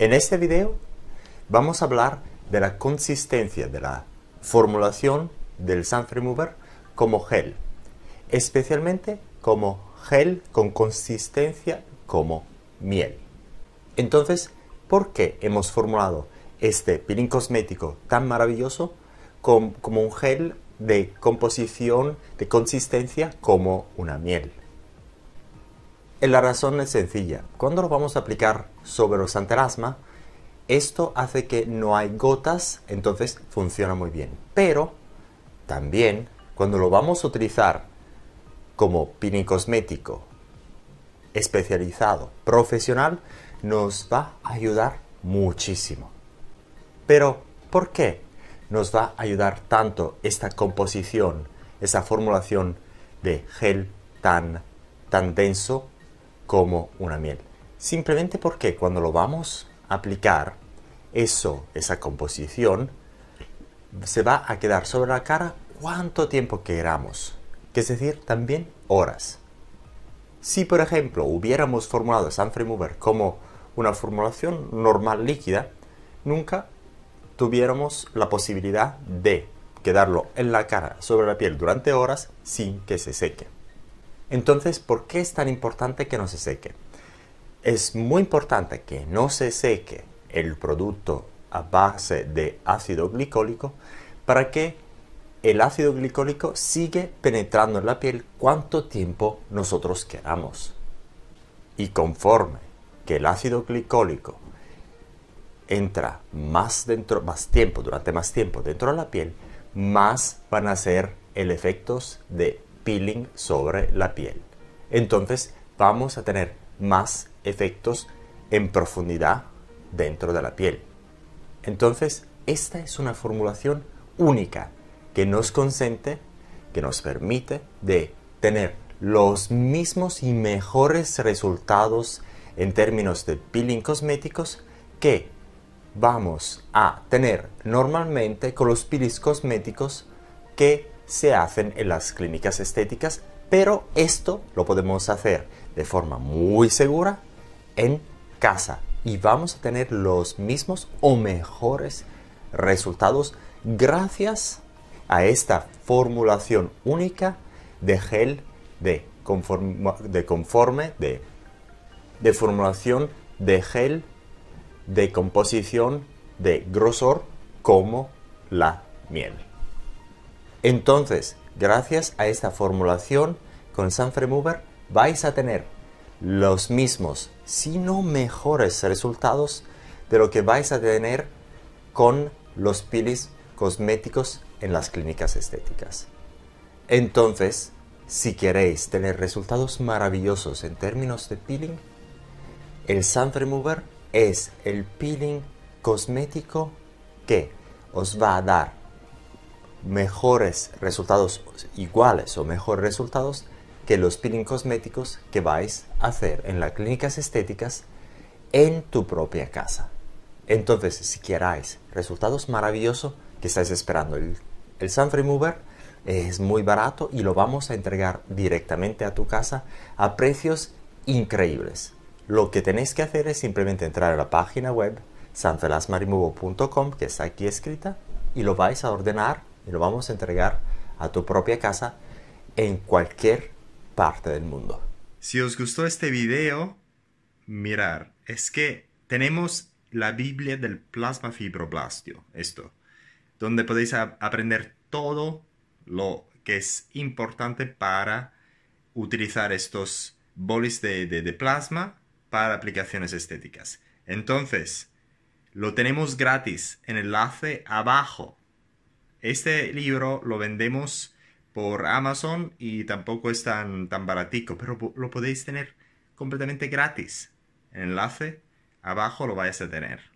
En este video vamos a hablar de la consistencia de la formulación del Sun Remover como gel, especialmente como gel con consistencia como miel. Entonces, ¿por qué hemos formulado este peeling cosmético tan maravilloso como, un gel de composición, de consistencia como una miel? La razón es sencilla. Cuando lo vamos a aplicar sobre los anterasma, esto hace que no hay gotas, entonces funciona muy bien. Pero también cuando lo vamos a utilizar como peeling cosmético especializado, profesional, nos va a ayudar muchísimo. Pero, ¿por qué nos va a ayudar tanto esta composición, esa formulación de gel tan, tan denso como una miel? Simplemente porque cuando lo vamos a aplicar, eso, esa composición, se va a quedar sobre la cara cuánto tiempo queramos, que es decir, también horas. Si, por ejemplo, hubiéramos formulado Sun Remover como una formulación normal líquida, nunca tuviéramos la posibilidad de quedarlo en la cara, sobre la piel durante horas sin que se seque. Entonces, ¿por qué es tan importante que no se seque? Es muy importante que no se seque el producto a base de ácido glicólico para que el ácido glicólico sigue penetrando en la piel cuanto tiempo nosotros queramos. Y conforme que el ácido glicólico entra más dentro, más tiempo, durante más tiempo dentro de la piel, más van a ser el efectos de peeling sobre la piel. Entonces vamos a tener más efectos en profundidad dentro de la piel. Entonces, esta es una formulación única que nos consente, que nos permite de tener los mismos y mejores resultados en términos de peeling cosméticos que vamos a tener normalmente con los peelings cosméticos que se hacen en las clínicas estéticas, pero esto lo podemos hacer de forma muy segura en casa y vamos a tener los mismos o mejores resultados gracias a esta formulación única de gel de, conforme, de formulación de gel de composición de grosor como la miel. Entonces, gracias a esta formulación con Sun Remover vais a tener los mismos, si no mejores resultados de lo que vais a tener con los pilis cosméticos en las clínicas estéticas. Entonces, si queréis tener resultados maravillosos en términos de peeling, el Sun Remover es el peeling cosmético que os va a dar mejores resultados iguales o mejores resultados que los peeling cosméticos que vais a hacer en las clínicas estéticas en tu propia casa. Entonces, si queráis resultados maravillosos que estáis esperando, el, el Sun Remover es muy barato y lo vamos a entregar directamente a tu casa a precios increíbles. Lo que tenéis que hacer es simplemente entrar a la página web sanfelasmaremoval.com que está aquí escrita y lo vais a ordenar lo vamos a entregar a tu propia casa en cualquier parte del mundo. Si os gustó este video, mirar, es que tenemos la Biblia del plasma fibroblastio, esto, donde podéis aprender todo lo que es importante para utilizar estos bolis de, de plasma para aplicaciones estéticas. Entonces, lo tenemos gratis en el enlace abajo. Este libro lo vendemos por Amazon y tampoco es tan, tan baratico, pero lo podéis tener completamente gratis. Enlace abajo lo vais a tener.